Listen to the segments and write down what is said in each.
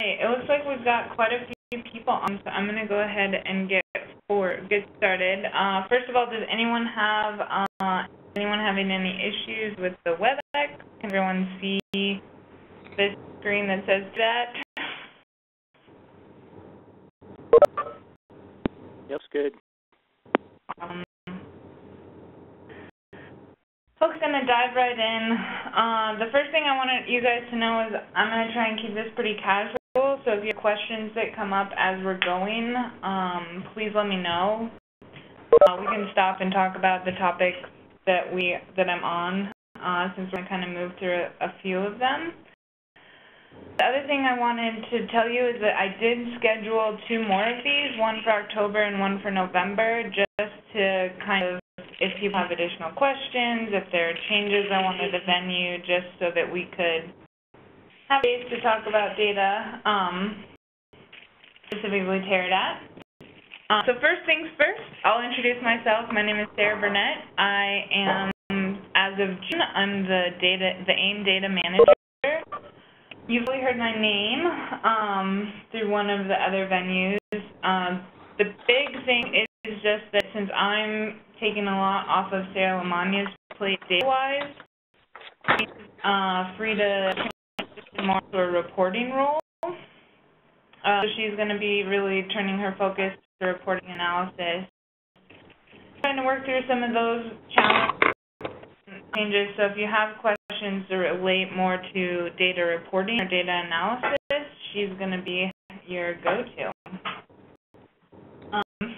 Okay, it looks like we've got quite a few people on, so I'm going to go ahead and get for get started. Uh, first of all, does anyone have uh, anyone having any issues with the WebEx? Can everyone see this screen that says that? Yep, good. Um, folks, gonna dive right in. Uh, the first thing I want you guys to know is I'm gonna try and keep this pretty casual. So if you have questions that come up as we're going, um, please let me know. Uh, we can stop and talk about the topics that we that I'm on, uh, since we're going to kind of move through a, a few of them. The other thing I wanted to tell you is that I did schedule two more of these, one for October and one for November, just to kind of, if people have additional questions, if there are changes I wanted the venue, just so that we could ways to talk about data, um, specifically TerrADat. Uh, so first things first, I'll introduce myself. My name is Sarah Burnett. I am, as of June, I'm the data, the AIM data manager. You've probably heard my name um, through one of the other venues. Um, the big thing is, just that since I'm taking a lot off of Sarah Lamagna's plate data-wise, uh, free to more to a reporting role. Uh, so she's going to be really turning her focus to reporting analysis. Trying to work through some of those challenges changes. So if you have questions that relate more to data reporting or data analysis, she's going to be your go-to. Um,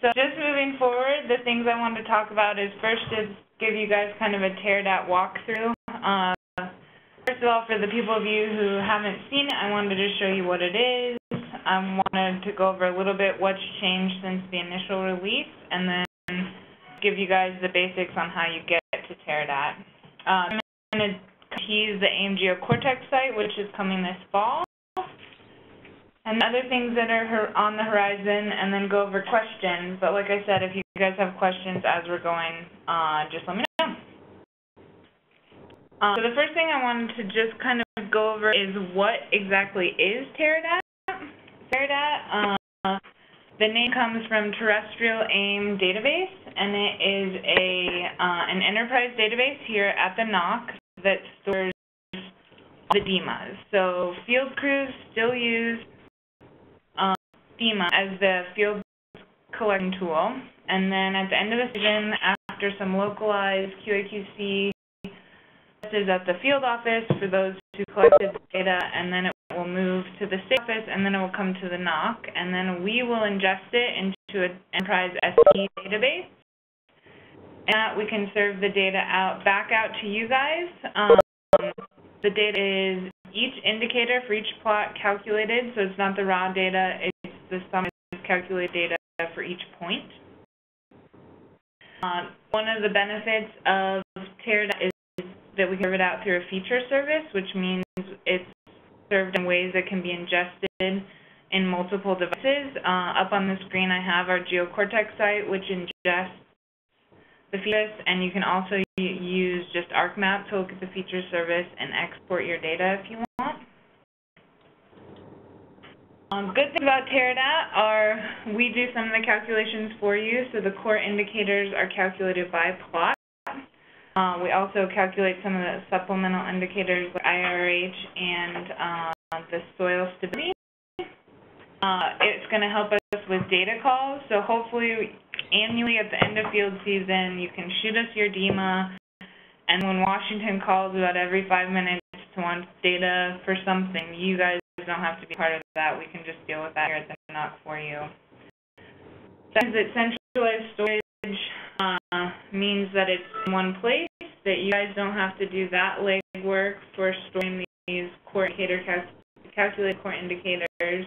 so just moving forward, the things I want to talk about is first is give you guys kind of a TerrADat walkthrough. Uh, first of all, for the people of you who haven't seen it, I wanted to show you what it is. I wanted to go over a little bit what's changed since the initial release, and then give you guys the basics on how you get to TerrADat. Um, I'm going to tease the AIM GeoCortex site, which is coming this fall, and other things that are on the horizon, and then go over questions. But like I said, if you guys have questions as we're going, uh, just let me know. Um, so the first thing I wanted to just kind of go over is what exactly is TerrADat. TerrADat, uh, the name comes from Terrestrial AIM Database, and it is a uh, an enterprise database here at the NOC that stores the DIMAs. So field crews still use um, DIMA as the field collecting tool, and then at the end of the season, after some localized QA/QC is at the field office for those who collected the data, and then it will move to the state office, and then it will come to the NOC, and then we will ingest it into an enterprise SP database. And we can serve the data out back out to you guys. Um, the data is each indicator for each plot calculated, so it's not the raw data, it's the sum of calculated data for each point. Uh, one of the benefits of TerrADat is that we serve it out through a feature service, which means it's served in ways that can be ingested in multiple devices. Uh, up on the screen I have our GeoCortex site, which ingests the features, and you can also use just ArcMap to look at the feature service and export your data if you want. Um, good things about TerrADat are we do some of the calculations for you, so the core indicators are calculated by plot. Uh, we also calculate some of the supplemental indicators like IRH and uh, the soil stability. Uh, it's going to help us with data calls, so hopefully annually at the end of field season, you can shoot us your DIMA, and when Washington calls about every five minutes to want data for something, you guys don't have to be part of that. We can just deal with that here at the NOC for you. Since it centralized storage means that it's in one place, that you guys don't have to do that legwork for storing these core indicator cal calculated core indicators.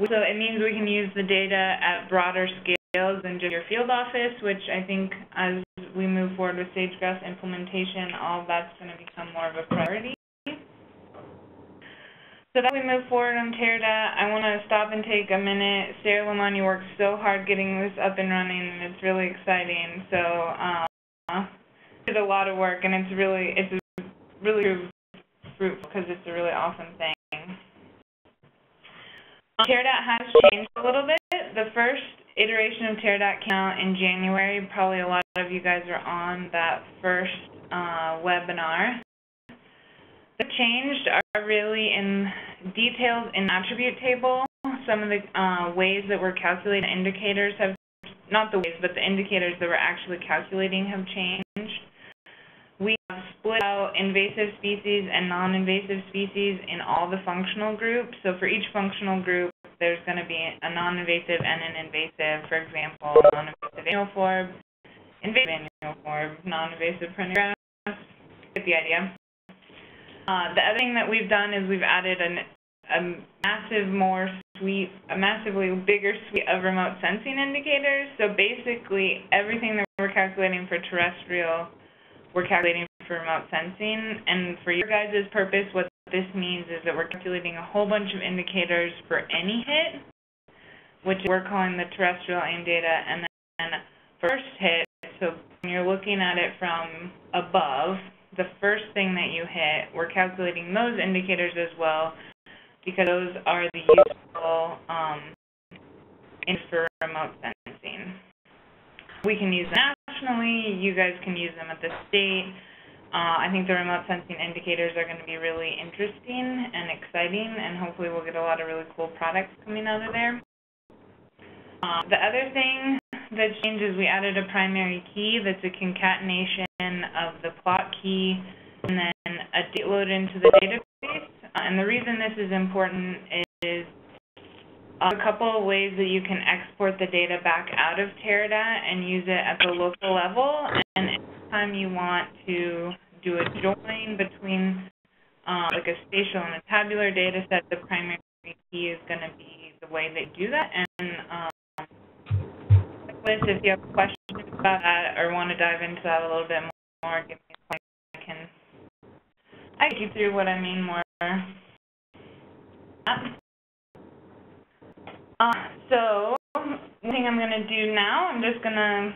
So it means we can use the data at broader scales than just your field office, which I think as we move forward with Sage-grouse implementation, all that's going to become more of a priority. So that we move forward on TerrADat, I want to stop and take a minute. Sarah Lamagna worked so hard getting this up and running, and it's really exciting. So it's a lot of work, and it's really it's really fruitful because it's a really awesome thing. TerrADat has changed a little bit. The first iteration of TerrADat came out in January. Probably a lot of you guys are on that first uh, webinar. The changed are really in details in attribute table. Some of the uh, ways that we're calculating indicators have, not the ways, but the indicators that we're actually calculating have changed. We have split out invasive species and non-invasive species in all the functional groups. So for each functional group, there's going to be a non-invasive and an invasive. For example, non-invasive annual forb invasive annual forb, non-invasive perennial grass. Get the idea. Uh, the other thing that we've done is we've added an, a massive more suite, a massively bigger suite of remote sensing indicators. So basically, everything that we're calculating for terrestrial, we're calculating for remote sensing. And for your guys' purpose, what this means is that we're calculating a whole bunch of indicators for any hit, which we're calling the terrestrial aim data, and then first hit, so when you're looking at it from above, the first thing that you hit, we're calculating those indicators as well because those are the useful um, for remote sensing. We can use them nationally. You guys can use them at the state. Uh, I think the remote sensing indicators are going to be really interesting and exciting, and hopefully we'll get a lot of really cool products coming out of there. Uh, the other thing that changed is we added a primary key that's a concatenation of the plot key and then a date load into the database. Uh, and the reason this is important is uh, a couple of ways that you can export the data back out of TerrADat and use it at the local level. And anytime you want to do a join between uh, like a spatial and a tabular data set, the primary key is going to be the way they do that. And if you have questions about that or want to dive into that a little bit more, give me a I can I can take you through what I mean more. Uh, so one thing I'm going to do now, I'm just going to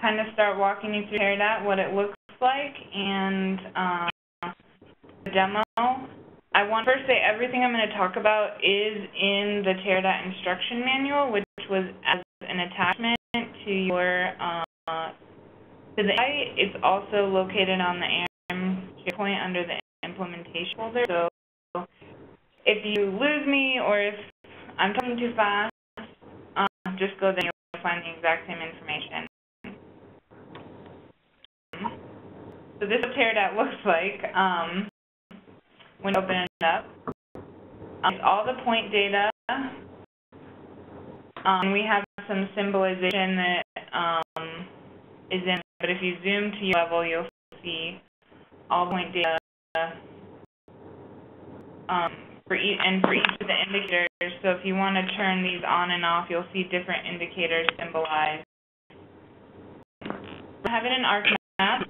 kind of start walking you through that, what it looks like, and uh, the demo. I want to first say everything I'm going to talk about is in the TerrADat instruction manual, which was as an attachment to your uh, the site. It's also located on the ARM point under the implementation folder. So if you lose me or if I'm talking too fast, um, just go there and you'll find the exact same information. So this is what TerrADat looks like um, when you open it up. Um, all the point data. Um, we have some symbolization that um, is in but if you zoom to your level, you'll see all point data um, for each, and for each of the indicators. So if you want to turn these on and off, you'll see different indicators symbolized. Have it in ArcMap.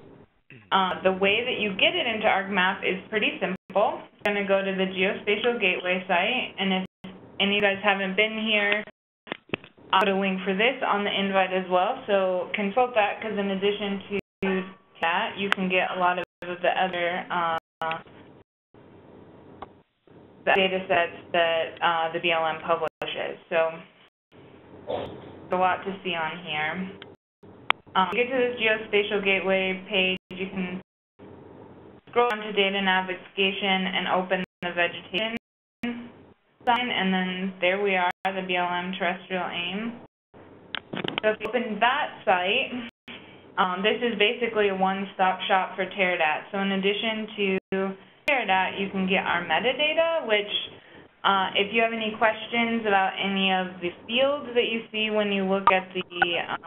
Uh, the way that you get it into ArcMap is pretty simple. You're going to go to the Geospatial Gateway site, and if any of you guys haven't been here, I'll put a link for this on the invite as well, so consult that because in addition to that, you can get a lot of the other uh, data sets that uh, the BLM publishes. So a lot to see on here. Um, get to this Geospatial Gateway page, you can scroll down to Data Navigation and open the vegetation sign, and then there we are, the BLM terrestrial aim. So if you open that site, um, this is basically a one-stop shop for TerrADat. So in addition to TerrADat, you can get our metadata, which uh, if you have any questions about any of the fields that you see when you look at the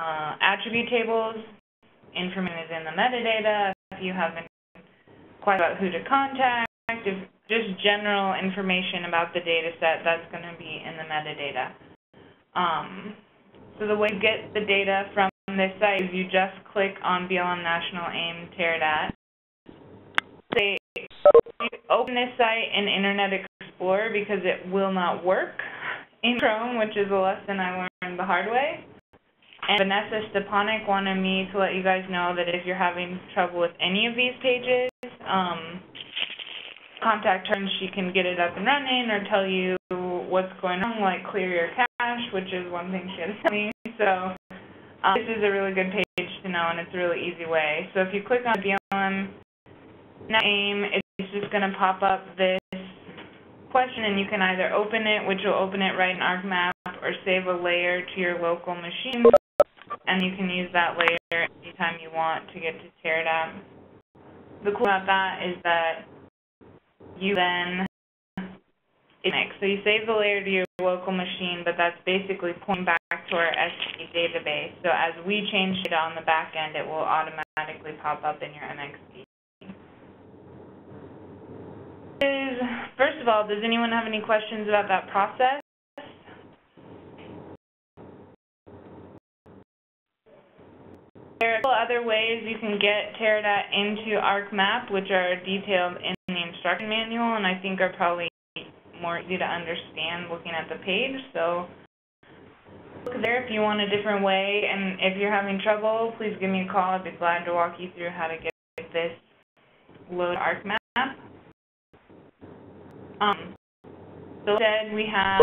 uh, attribute tables, information is in the metadata. If you have any questions about who to contact, if just general information about the data set that's going to be in the metadata. Um, so the way you get the data from this site is you just click on BLM National AIM TerrADat. Say, open this site in Internet Explorer because it will not work in Chrome, which is a lesson I learned the hard way. And Vanessa Stepanek wanted me to let you guys know that if you're having trouble with any of these pages, um, contact her and she can get it up and running or tell you what's going on, like clear your cache, which is one thing she had to tell me. So um, this is a really good page to know, and it's a really easy way. So if you click on BLM name, it's just going to pop up this question, and you can either open it, which will open it right in ArcMap, or save a layer to your local machine, and you can use that layer anytime you want to get to TerrADat. The cool about that is that you then mix. So you save the layer to your local machine, but that's basically pointing back to our SC database. So as we change data on the back end, it will automatically pop up in your MXD. First of all, does anyone have any questions about that process? There are other ways you can get TerrADat into ArcMap, which are detailed in instruction manual, and I think are probably more easy to understand looking at the page. So look there if you want a different way, and if you're having trouble, please give me a call. I'd be glad to walk you through how to get this load ArcMap. Um, so instead, we have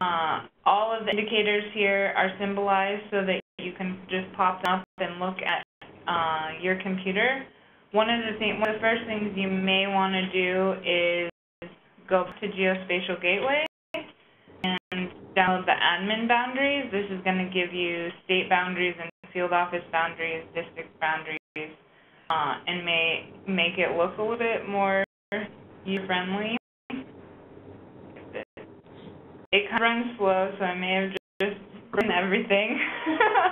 uh, all of the indicators here are symbolized so that you can just pop them up and look at uh, your computer. One of the thing, one of the first things you may want to do is go to Geospatial Gateway and download the admin boundaries. This is going to give you state boundaries and field office boundaries, district boundaries, uh, and may make it look a little bit more user-friendly. It kind of runs slow, so I may have just written everything.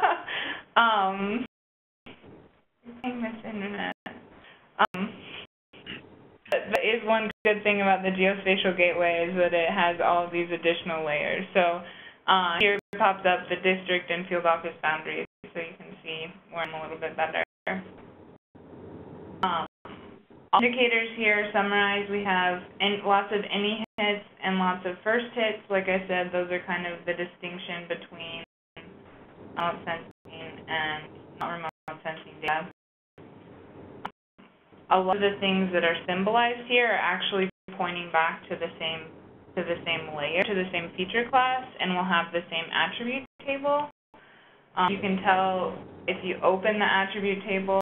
um, miss internet. Is one good thing about the geospatial gateway is that it has all these additional layers. So uh, here pops up the district and field office boundaries, so you can see where I'm a little bit better. Um, indicators here summarized. We have in, lots of any hits and lots of first hits. Like I said, those are kind of the distinction between remote sensing and not remote sensing data. A lot of the things that are symbolized here are actually pointing back to the same to the same layer, to the same feature class, and will have the same attribute table. Um, you can tell if you open the attribute table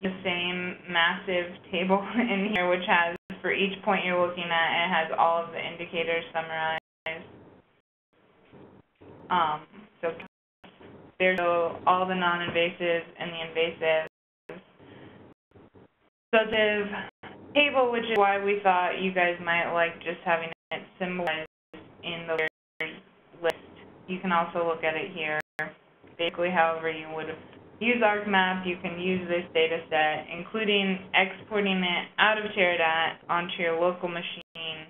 the same massive table in here, which has, for each point you're looking at, it has all of the indicators summarized. Um, so there's all the non-invasive and the invasive. So the table, which is why we thought you guys might like just having it symbolized in the list. You can also look at it here, basically however you would use ArcMap, you can use this data set, including exporting it out of TerrADat onto your local machine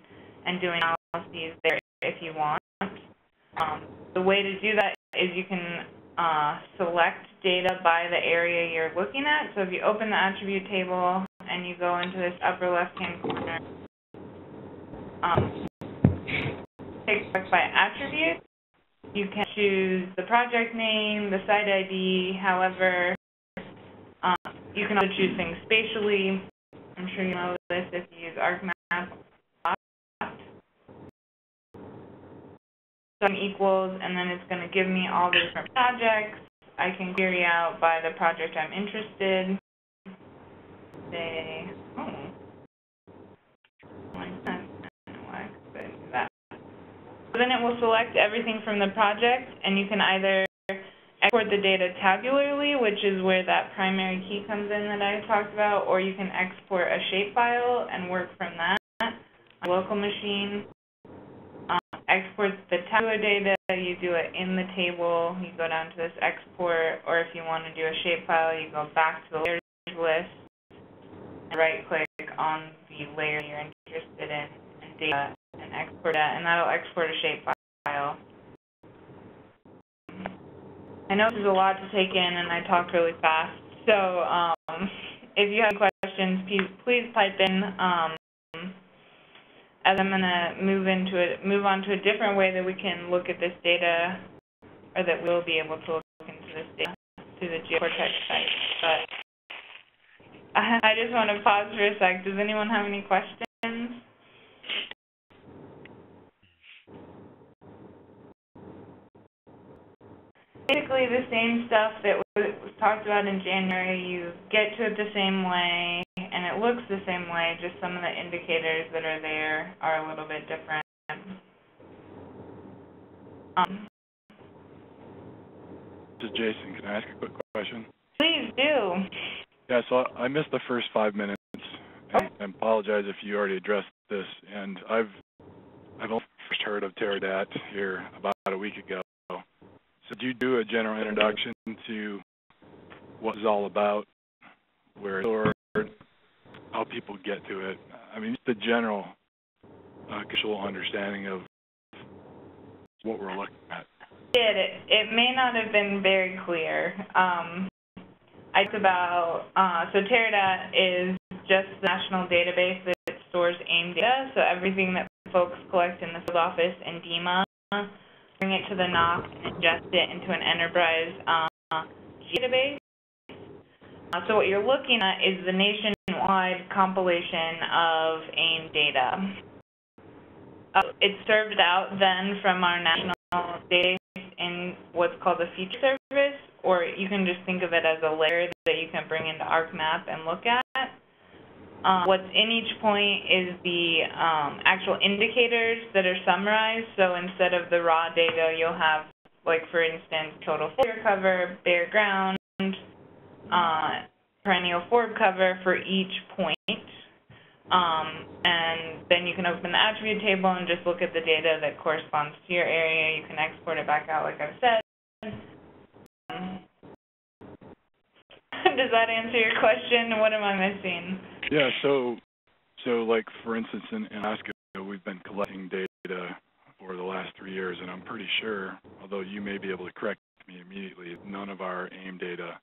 and doing analyses there if you want. Um, the way to do that is you can uh, select data by the area you're looking at. So if you open the attribute table and you go into this upper left-hand corner, um, by attribute, you can choose the project name, the site ID, however, um, you can also choose things spatially. I'm sure you know this if you use ArcMap. Some equals, and then it's going to give me all the different projects. I can query out by the project I'm interested. Say, oh, then it will select everything from the project, and you can either export the data tabularly, which is where that primary key comes in that I talked about, or you can export a shapefile and work from that on a local machine. Um, export the tabular data, you do it in the table, you go down to this export, or if you want to do a shapefile, you go back to the layers list, and right-click on the layer you're interested in, and data and export that, and that'll export a shape file. I know this is a lot to take in, and I talk really fast, so um, if you have questions, please, please pipe in. Um, as I'm going to move into it, move on to a different way that we can look at this data, or that we'll be able to look into this data through the GeoCortex site. But I just want to pause for a sec. Does anyone have any questions? Basically the same stuff that was talked about in January. You get to it the same way, it looks the same way, just some of the indicators that are there are a little bit different. Um, This is Jason. Can I ask a quick question? please do. Yeah, so I missed the first five minutes, and I apologize if you already addressed this. And I've I've only first heard of TerrADat here about a week ago. So did you do a general introduction to what it's all about, where it's stored, how people get to it? I mean, just the general uh, understanding of what we're looking at. It, it may not have been very clear. Um, I talked about, uh, so TerrADat is just the national database that stores AIM data, so everything that folks collect in the field office and DIMA, bring it to the NOC and ingest it into an enterprise uh, database. Uh, so what you're looking at is the nationwide compilation of AIM data. Uh, it's served out then from our national database in what's called a feature service, or you can just think of it as a layer that you can bring into ArcMap and look at. Um, what's in each point is the um, actual indicators that are summarized. So instead of the raw data, you'll have, like for instance, total foliar cover, bare ground, uh, perennial forb cover for each point. Um, and then you can open the attribute table and just look at the data that corresponds to your area. You can export it back out, like I've said. Um, does that answer your question? What am I missing? Yeah, so so like for instance in, in Alaska we've been collecting data for the last three years and I'm pretty sure, although you may be able to correct me immediately, none of our AIM data,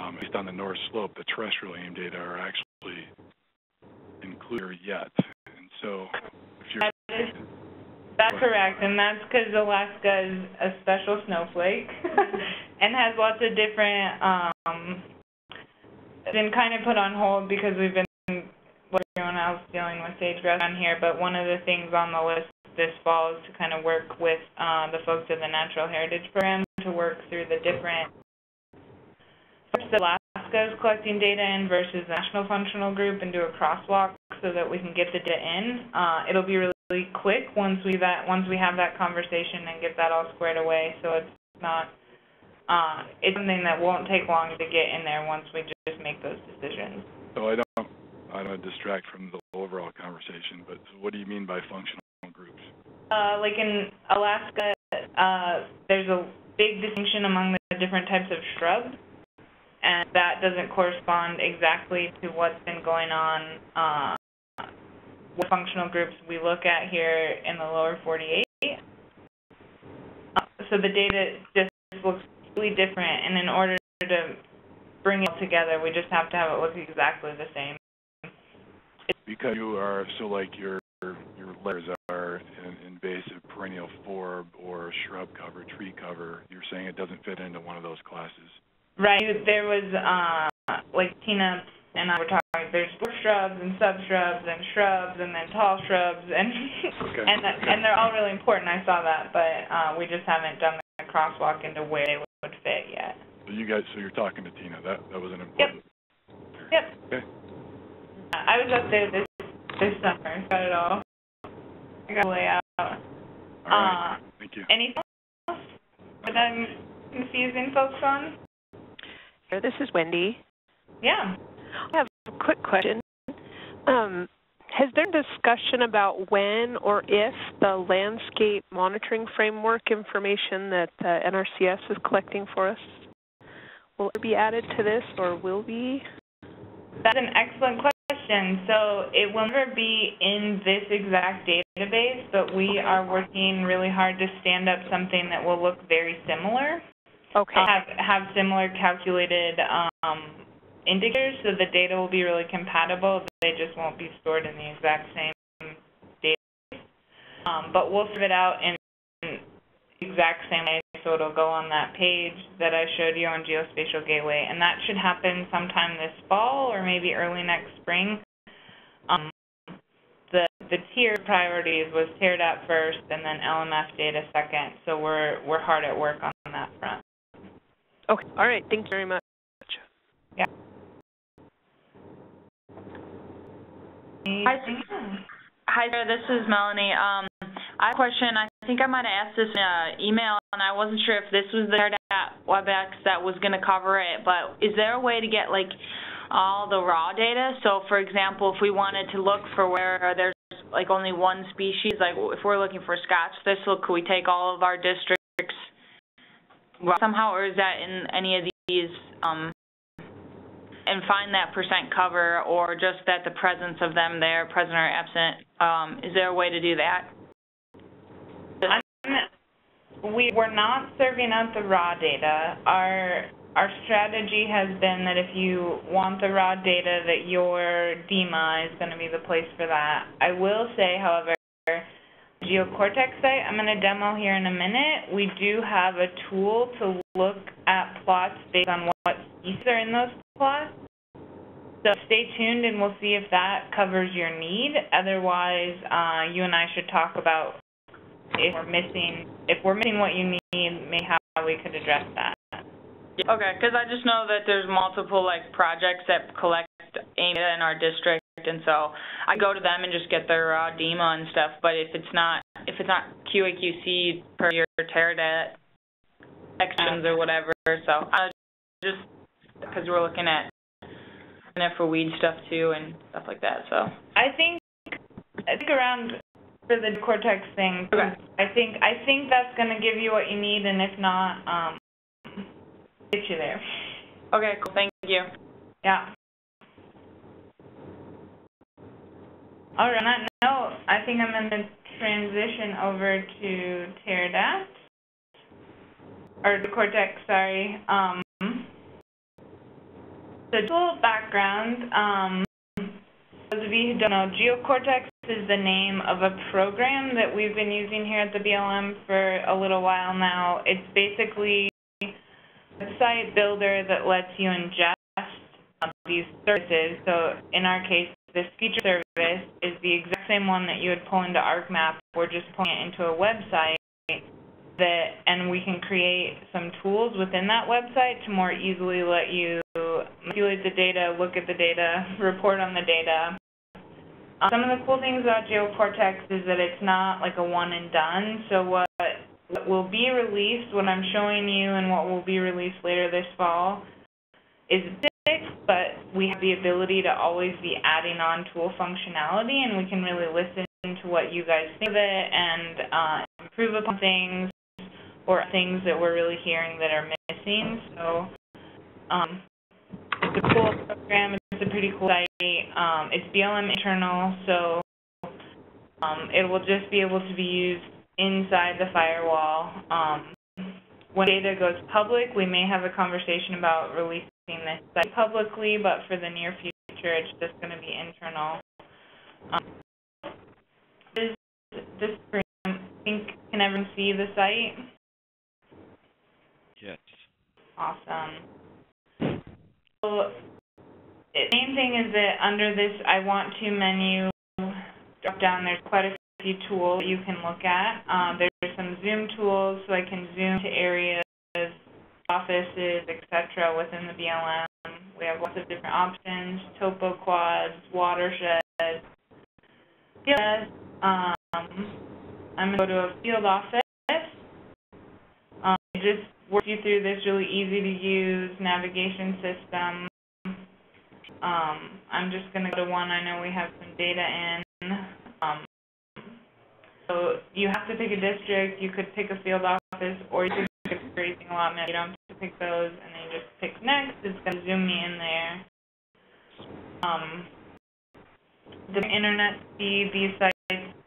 um, least on the north slope, the terrestrial AIM data are actually included yet. And so if you're That is, that's correct, and that's because Alaska is a special snowflake and has lots of different, um, been kind of put on hold because we've been, like everyone else, dealing with sagebrush on here, but one of the things on the list this fall is to kind of work with, uh, the folks at the Natural Heritage Program to work through the different steps that Alaska is collecting data in versus the National Functional Group and do a crosswalk so that we can get the data in. Uh, it'll be really really quick once we that once we have that conversation and get that all squared away. So it's not uh, it's something that won't take long to get in there once we just make those decisions. so I don't I don't distract from the overall conversation, but what do you mean by functional groups? Uh, like in Alaska, uh, there's a big distinction among the different types of shrubs, and that doesn't correspond exactly to what's been going on. Uh, functional groups we look at here in the lower 48. Uh, so the data just looks completely different, and in order to bring it all together, we just have to have it look exactly the same. Because you are so like your your layers are in, invasive perennial forb or shrub cover, tree cover. You're saying it doesn't fit into one of those classes. Right. There was uh like Tina and I were talking. There's shrubs and sub-shrubs and shrubs and then tall shrubs and Okay, and okay. and they're all really important. I saw that, but uh we just haven't done the crosswalk into where they would fit yet. So you guys, so you're talking to Tina. That that was an important. Yep. Yep. Okay. I was up there this this summer. Got it all. I got the layout. All right. Thank you. Uh, anything else that I'm confusing folks on? This is Wendy. Yeah. I have a quick question. Um, has there been discussion about when or if the landscape monitoring framework information that uh, NRCS is collecting for us will be added to this or will be? That's an excellent question. So it will never be in this exact database, but we are working really hard to stand up something that will look very similar. Okay. have have similar calculated um, indicators, so the data will be really compatible. They just won't be stored in the exact same database. Um, but we'll serve it out in, exact same way so it'll go on that page that I showed you on Geospatial Gateway, and that should happen sometime this fall or maybe early next spring. Um, the the tier priorities was tiered up first, and then LMF data second. So we're we're hard at work on. Okay. All right. Thank you very much. Yeah. Hi, Hi there, this is Melanie. Um, I have a question. I think I might have asked this in an email, and I wasn't sure if this was the TerrADat WebEx that was going to cover it, but is there a way to get, like, all the raw data? So, for example, if we wanted to look for where there's, like, only one species, like, if we're looking for Scotch thistle, could we take all of our somehow, or is that in any of these um, and find that percent cover or just that the presence of them there, present or absent. Um, is there a way to do that? we we're not serving out the raw data. Our our strategy has been that if you want the raw data, that your DIMA is going to be the place for that. I will say, however, GeoCortex site, I'm going to demo here in a minute. We do have a tool to look at plots based on what species are in those plots. So stay tuned and we'll see if that covers your need. Otherwise, uh, you and I should talk about if we're missing if we're missing what you need, maybe how we could address that. Okay, because I just know that there's multiple like projects that collect data in our district, and so I go to them and just get their raw uh, DIMA and stuff. But if it's not if it's not QAQC per your TerrADat sections or whatever, so I just because we're looking at it for weed stuff too and stuff like that. So I think I think around for the cortex thing. Okay. I think I think that's gonna give you what you need, and if not, um, get you there. Okay, cool. Thank you. Yeah. All right. On that note, I think I'm gonna transition over to TerrADat or the Cortex. Sorry. Um, so, tool background. Um, those of you who don't know, GeoCortex is the name of a program that we've been using here at the BLM for a little while now. It's basically a site builder that lets you ingest um, these services. So in our case, this feature service is the exact same one that you would pull into ArcMap. We're just pulling it into a website that, and we can create some tools within that website to more easily let you manipulate the data, look at the data, report on the data, um, some of the cool things about GeoCortex is that it's not like a one and done. So what, what will be released, what I'm showing you, and what will be released later this fall is but we have the ability to always be adding on tool functionality, and we can really listen to what you guys think of it and uh, improve upon things or things that we're really hearing that are missing. So um, it's a cool program. It's a pretty cool site. Um, it's BLM internal, so um, it will just be able to be used inside the firewall. Um, when data goes public, we may have a conversation about releasing this site publicly, but for the near future, it's just going to be internal. Um, this, this screen, I think, can everyone see the site? Yes. Awesome. So main thing is that under this I want to menu drop down, there's quite a few tools you can look at. Um, there's some zoom tools, so I can zoom to areas, offices, etc. within the BLM. We have lots of different options, topo quads, watersheds. Yes, um, I'm going to go to a field office. Um, just work you through this really easy to use navigation system. Um, I'm just going to go to one I know we have some data in. Um, so you have to pick a district, you could pick a field office, or you could grazing allotment. You don't have to pick those, and then you just pick next. It's going to zoom me in there. Um, the internet speed, these sites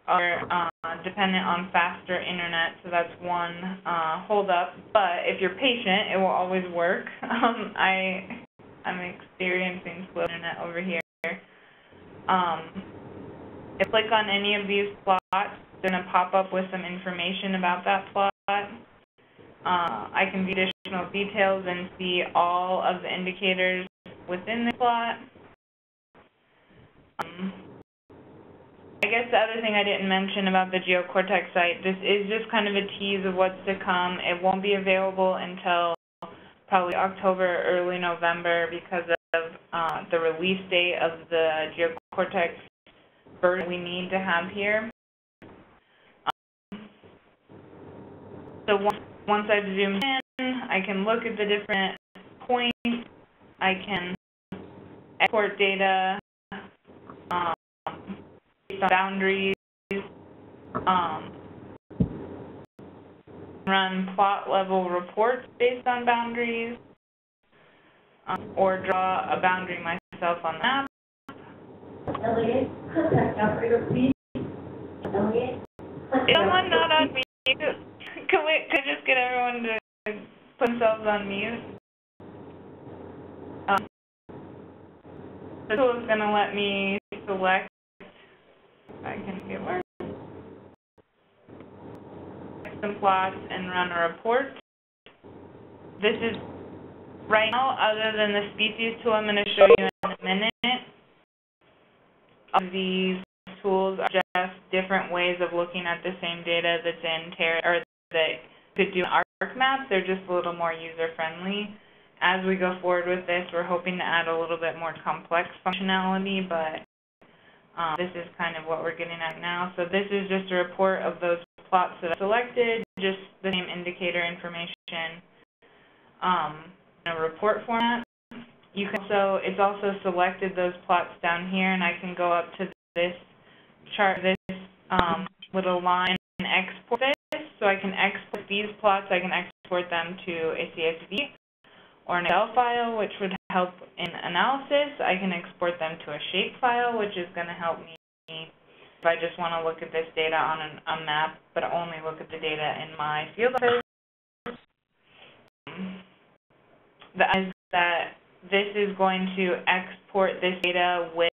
are uh, dependent on faster internet, so that's one uh, hold up. But if you're patient, it will always work. Um, I I'm experiencing slow internet over here. Um, if I click on any of these plots, they're going to pop up with some information about that plot. Uh, I can view additional details and see all of the indicators within the plot. Um, I guess the other thing I didn't mention about the GeoCortex site, this is just kind of a tease of what's to come. It won't be available until probably October, early November because of uh, the release date of the GeoCortex version we need to have here. Um, so once, once I've zoomed in, I can look at the different points. I can export data um, based on boundaries, um, run plot level reports based on boundaries, um, or draw a boundary myself on the map. Elliot, contact operator, please. Elliot. Is someone not on mute? Can we, could just get everyone to put themselves on mute? Um, the tool is gonna let me select, if I can get work. Some plots and run a report. This is, right now, other than the species tool I'm gonna show you in a minute, these tools are just different ways of looking at the same data that's in Terra, or that could do ArcMap. They're just a little more user-friendly. As we go forward with this, we're hoping to add a little bit more complex functionality, but um, this is kind of what we're getting at now. So this is just a report of those plots that I selected, just the same indicator information um, in a report format. You can also, it's also selected those plots down here, and I can go up to this chart, this um, little line and export this. So I can export these plots, I can export them to a CSV or an Excel file, which would help in analysis. I can export them to a shape file, which is going to help me if I just want to look at this data on an, a map, but only look at the data in my field office. That this is going to export this data with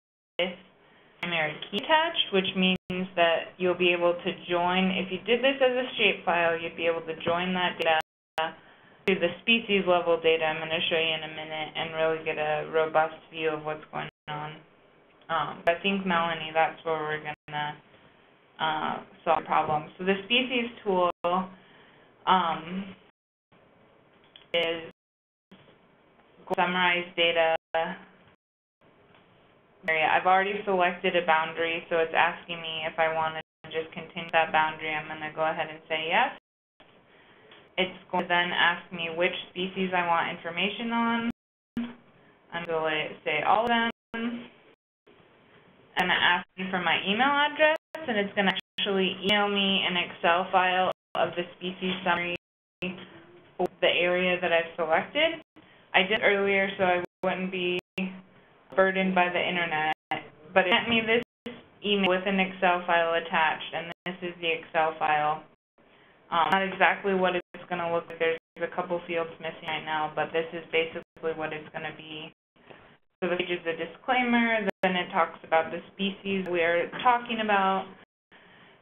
primary key attached, which means that you'll be able to join, if you did this as a shapefile, you'd be able to join that data to the species level data I'm going to show you in a minute and really get a robust view of what's going on. Um, I think, Melanie, that's where we're going to uh, solve the problem. So the species tool um, is summarize data area. I've already selected a boundary, so it's asking me if I want to just continue that boundary. I'm going to go ahead and say yes. It's going to then ask me which species I want information on. I'm going to say all of them. I'm going to ask me for my email address, and it's going to actually email me an Excel file of the species summary for the area that I've selected. I did earlier so I wouldn't be burdened by the internet, but it sent me this email with an Excel file attached, and this is the Excel file. Um, not exactly what it's going to look like. There's a couple fields missing right now, but this is basically what it's going to be. So the page is a disclaimer, then it talks about the species we are talking about,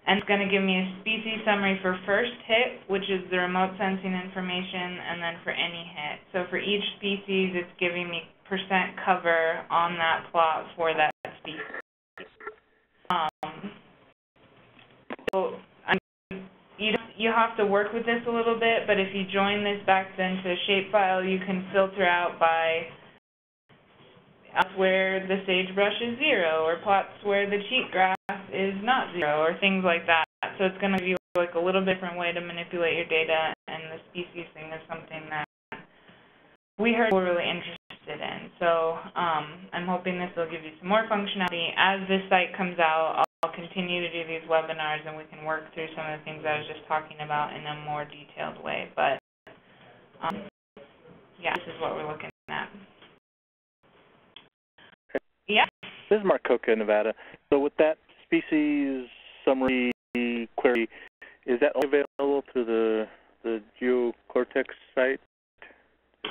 and it's going to give me a species summary for first hit, which is the remote sensing information, and then for any hit. So for each species, it's giving me percent cover on that plot for that species. Um, so I you you have to work with this a little bit, but if you join this back then to a shapefile, you can filter out by where the sagebrush is zero, or plots where the cheatgrass is not zero, or things like that. So it's going to be like a little different way to manipulate your data, and the species thing is something that we heard were really interested in. So um, I'm hoping this will give you some more functionality. As this site comes out, I'll, continue to do these webinars, and we can work through some of the things I was just talking about in a more detailed way. But um, yeah, this is what we're looking at. Yeah. This is Mark Coca, Nevada. So with that species summary query, is that only available through the the GeoCortex site?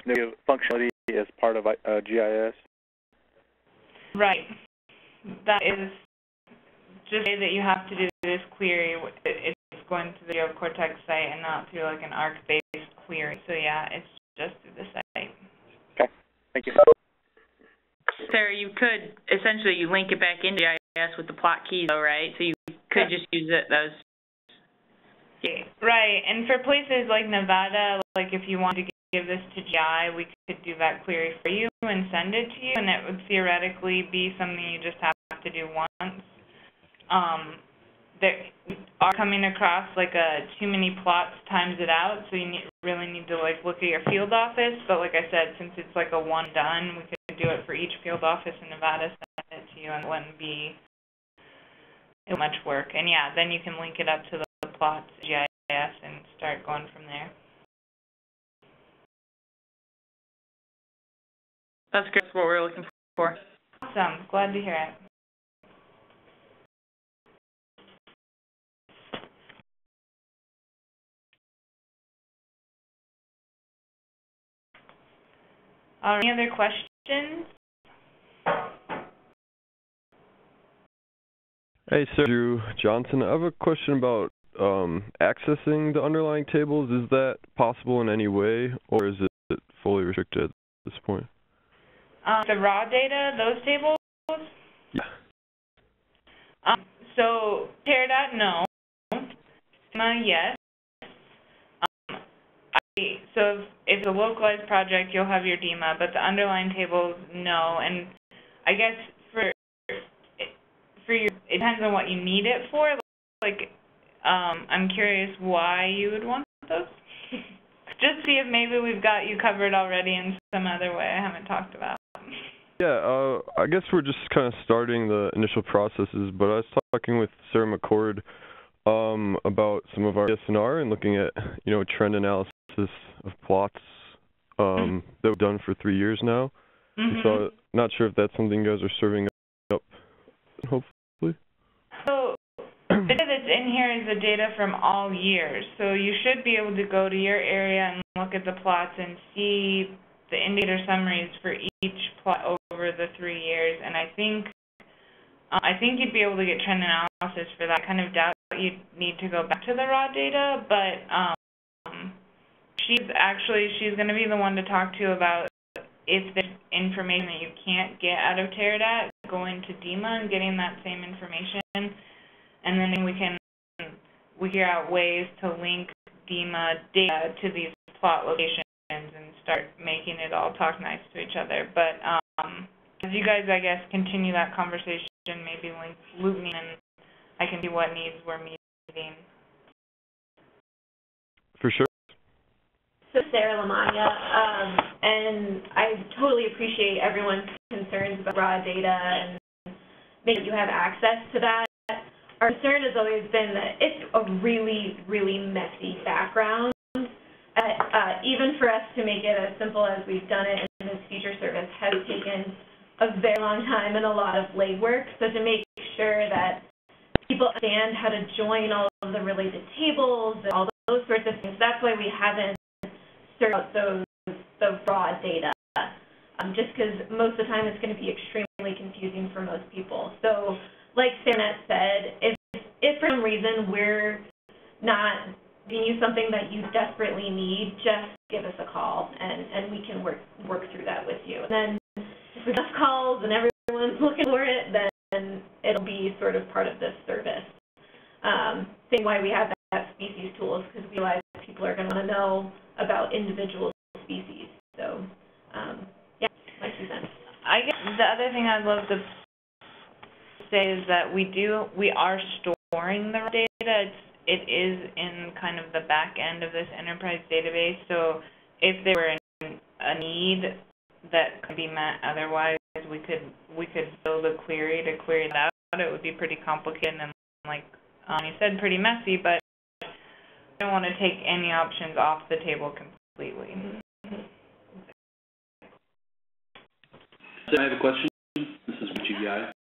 No functionality as part of uh, GIS? Right. That is just say that you have to do this query. It's going to the GeoCortex site and not through like an ARC-based query. So yeah, it's just through the site. Okay. Thank you. Sarah, you could, essentially, you link it back into GIS with the plot keys though, right? So you could just use it, those. Right, and for places like Nevada, like if you want to give this to GI, we could do that query for you and send it to you, and it would theoretically be something you just have to do once. Um, there are coming across like a too many plots times it out, so you need, really need to like look at your field office. But like I said, since it's like a one done, we could do it for each field office in Nevada, send it to you, and it wouldn't be much work. And yeah, then you can link it up to the, the plots GIS and start going from there. That's good, that's what we're looking for. Awesome, glad to hear it. Uh, any other questions? Hey, Sir Drew Johnson. I have a question about um, accessing the underlying tables. Is that possible in any way, or is it fully restricted at this point? Um, the raw data, those tables? Yeah. Um, so, TerrADat, no. Schema, yes. Um, I, so if, if it's a localized project, you'll have your DIMA, but the underlying tables, no. And I guess for for your, it depends on what you need it for. Like, um, I'm curious why you would want those. Just see if maybe we've got you covered already in some other way I haven't talked about. Yeah, uh, I guess we're just kind of starting the initial processes, but I was talking with Sarah McCord um, about some of our DSNR and looking at, you know, trend analysis of plots um, that we've done for three years now. Mm-hmm. So, not sure if that's something you guys are serving up. Hopefully. So the data that's in here is the data from all years. So you should be able to go to your area and look at the plots and see the indicator summaries for each plot over the three years. And I think uh, I think you'd be able to get trend analysis for that. I kind of doubt you'd need to go back to the raw data, but um, she's actually she's going to be the one to talk to about if there's information that you can't get out of TerrADat, going to DIMA and getting that same information, and then we can we figure out ways to link DIMA data to these plot locations and start making it all talk nice to each other. But um, as you guys, I guess, continue that conversation, maybe link loop me and I can see what needs we're meeting. For sure. So Sarah Lamagna, um, and I totally appreciate everyone's concerns about raw data and making you have access to that. Our concern has always been that it's a really, really messy background. Uh, uh, even for us to make it as simple as we've done it in this feature service has taken a very long time and a lot of legwork. So to make sure that people understand how to join all of the related tables and all those sorts of things, that's why we haven't served out those the raw data, um, just because most of the time it's going to be extremely confusing for most people. So, like Sarah said, if if for some reason we're not giving you need something that you desperately need, just give us a call and and we can work work through that with you. And then if we have calls and everyone's looking for it, then it'll be sort of part of this service. Um, same why we have that, that species tools because we realize people are going to want to know about individual species. So, um, yeah, my two cents. I guess the other thing I'd love to say is that we do we are storing the data. It's it is in kind of the back end of this enterprise database. So if there were a need that could be met otherwise, we could we could build a query to query that out. It would be pretty complicated and like um, you said, pretty messy, but I don't want to take any options off the table completely. So I have a question. This is from GBI.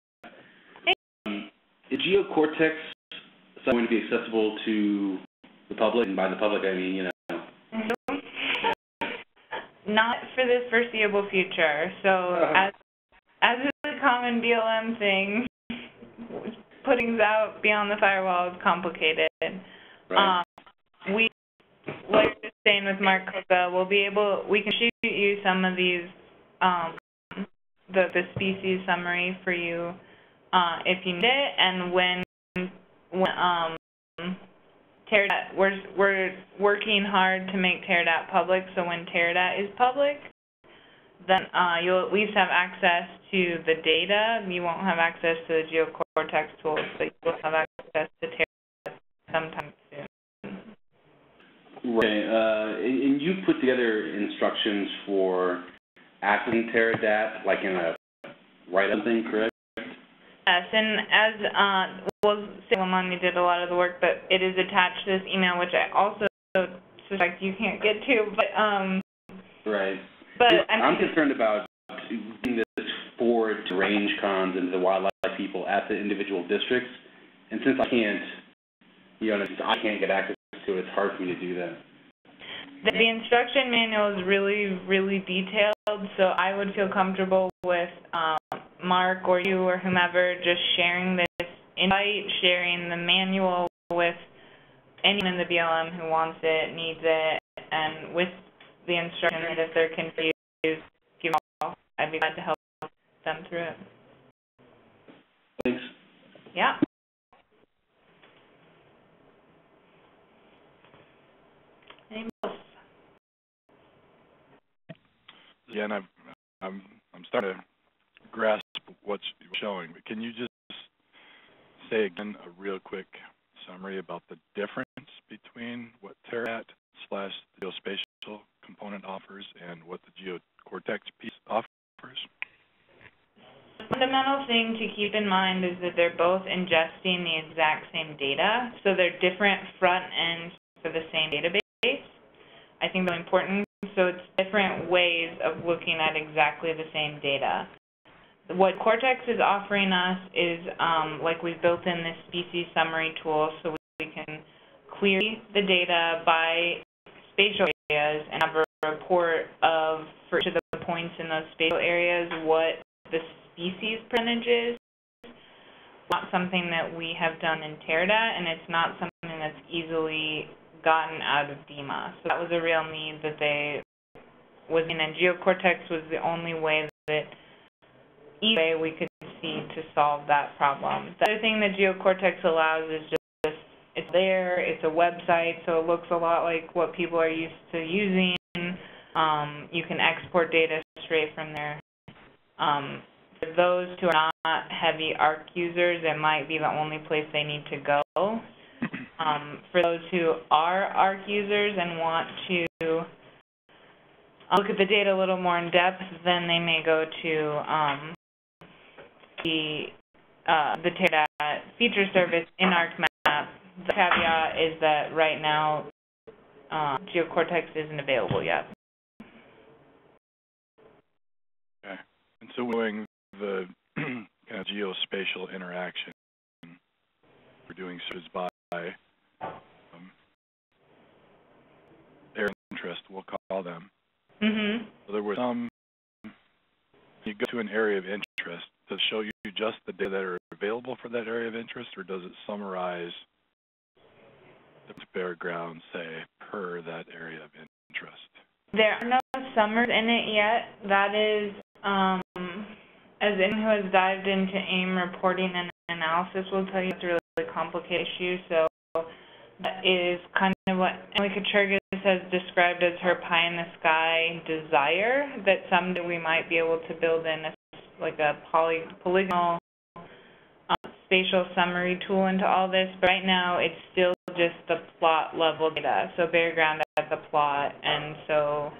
Um, is GeoCortex going to be accessible to the public? And by the public, I mean, you know. Not for the foreseeable future. So as as is a common BLM thing, putting things out beyond the firewall is complicated. Right. Um, we, like you're saying with Mark Coca, we'll be able, we can shoot you some of these, um, the, the species summary for you, uh, if you need it, and when, when, um, we're, we're working hard to make TerrADat public, so when TerrADat is public, then, uh, you'll at least have access to the data. You won't have access to the GeoCortex tools, but you'll have access to TerrADat sometime soon. Right. Uh, and you put together instructions for accessing TerrADat, like in a write-up thing, correct? Yes, and as, uh, well, Lamani did a lot of the work, but it is attached to this email, which I also suspect you can't get to, but, um, Right. but I'm I'm, concerned about getting this forward to range cons and the wildlife people at the individual districts. And since I can't, you know, since I can't get access to it, it's hard for me to do that. the, the instruction manual is really, really detailed, so I would feel comfortable with, um, Mark or you or whomever just sharing this invite, sharing the manual with anyone in the BLM who wants it, needs it, and with the instruction that if they're confused, give me a call. I'd be glad to help them through it. Thanks. Yeah. Anyone else? Yeah, and I'm, I'm, I'm starting to grasp what's showing, but can you just say again a real quick summary about the difference between what TerrADat slash the geospatial component offers and what the GeoCortex piece offers? The fundamental thing to keep in mind is that they're both ingesting the exact same data, so they're different front ends for the same database. I think that's important, so it's different ways of looking at exactly the same data. What Cortex is offering us is, um, like we've built in this species summary tool so we can query the data by spatial areas and have a report of, for each of the points in those spatial areas, what the species percentage is. Not something that we have done in TerrADat, and it's not something that's easily gotten out of DIMA. So that was a real need that they was in, and GeoCortex was the only way that each way we could see to solve that problem. The other thing that GeoCortex allows is just, it's there, it's a website, so it looks a lot like what people are used to using. Um, you can export data straight from there. Um, for those who are not heavy ARC users, it might be the only place they need to go. Um, for those who are ARC users and want to look at the data a little more in depth, then they may go to um, the uh, the TerrADat feature service in ArcMap. The caveat is that right now uh, GeoCortex isn't available yet. Okay. And so we're doing the kind of geospatial interaction, we're doing services by um, area of interest, we'll call them. Mm-hmm. So there were some, you go to an area of interest, to show you just the data that are available for that area of interest, or does it summarize the bare ground, say, per that area of interest? There are no summers in it yet. That is, um, as anyone who has dived into AIM reporting and analysis will tell you, it's a really complicated issue. So that is kind of what Emily Kachergis has described as her pie in the sky desire, that someday we might be able to build in a, like a poly, polygonal um, spatial summary tool into all this. But right now, it's still just the plot level data. So bare ground at the plot, and so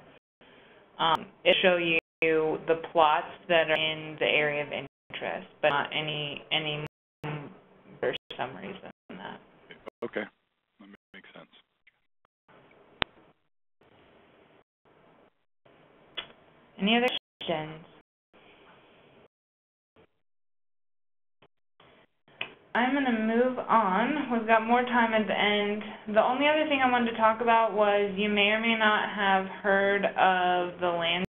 um, it show you the plots that are in the area of interest, but not any any more summaries than that. Okay, that makes sense. Any other questions? I'm going to move on. We've got more time at the end. The only other thing I wanted to talk about was you may or may not have heard of the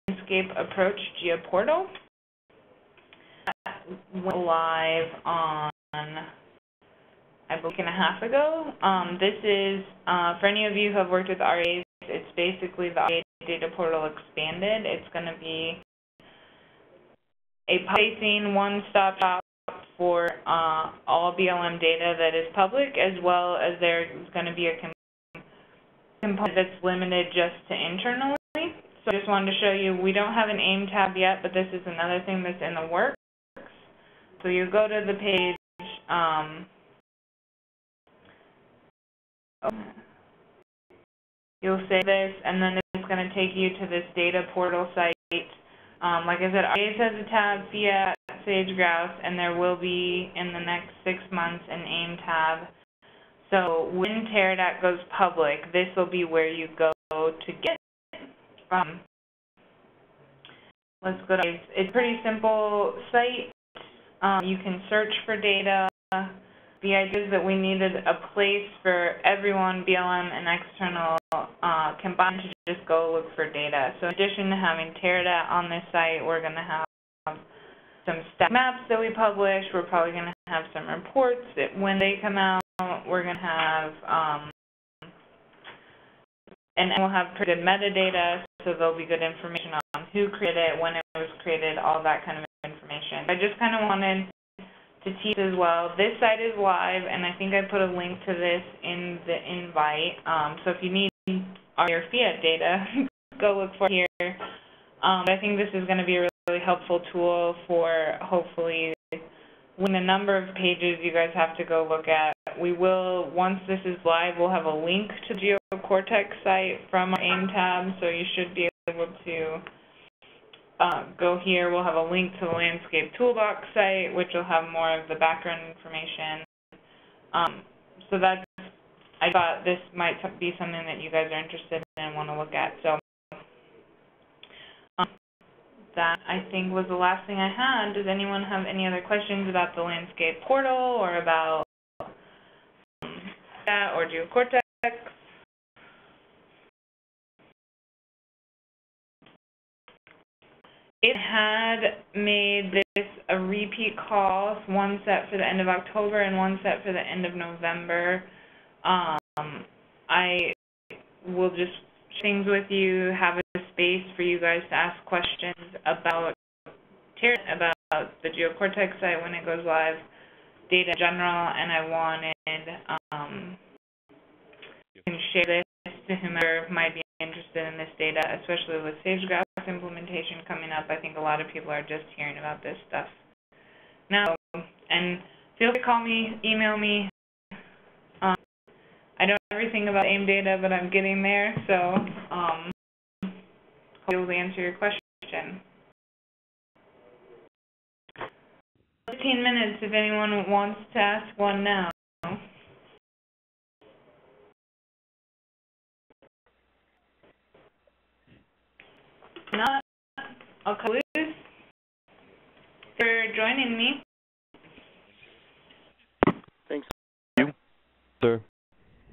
Landscape Approach GeoPortal. That went live on, I believe, a week and a half ago. Um, this is, uh, for any of you who have worked with RAs, It's basically the REA data portal expanded. It's going to be a facing one-stop shop for uh, all BLM data that is public, as well as there's going to be a component that's limited just to internally. So I just wanted to show you, we don't have an AIM tab yet, but this is another thing that's in the works. So you go to the page, um, you'll say this, and then it's going to take you to this data portal site. Um, like I said, REA has a tab, FIA, Sage Grouse, and there will be in the next six months an AIM tab. So when TerrADat goes public, this will be where you go to get um, let's go to, it's a pretty simple site. Um, you can search for data. The idea is that we needed a place for everyone, BLM and external, uh, combined to just go look for data. So in addition to having TerrADat on this site, we're going to have some stat maps that we publish. We're probably going to have some reports that when they come out. We're going to have, um, and we'll have pretty good metadata, so there'll be good information on who created it, when it was created, all that kind of information. I just kind of wanted to tease as well. This site is live, and I think I put a link to this in the invite. Um, so if you need all your fiat data, go look for here. Um, I think this is going to be a really helpful tool for hopefully when the number of pages you guys have to go look at. We will, once this is live, we'll have a link to the GeoCortex site from our AIM tab, so you should be able to uh, go here. We'll have a link to the Landscape Toolbox site, which will have more of the background information. Um, so that's, I thought this might be something that you guys are interested in and want to look at. So um, that I think was the last thing I had. Does anyone have any other questions about the landscape portal or about um, that or GeoCortex? It had made this a repeat call, one set for the end of October and one set for the end of November. Um, I will just things with you, have a space for you guys to ask questions about about the GeoCortex site when it goes live, data in general, and I wanted um, can share this to whomever might be interested in this data, especially with Sage-grouse implementation coming up. I think a lot of people are just hearing about this stuff now. And feel free to call me, email me. Um, I know everything about AIM data, but I'm getting there, so um, I'll be able to answer your question. 15 minutes if anyone wants to ask one now. Not, I'll close for joining me. Thanks. You, Sir.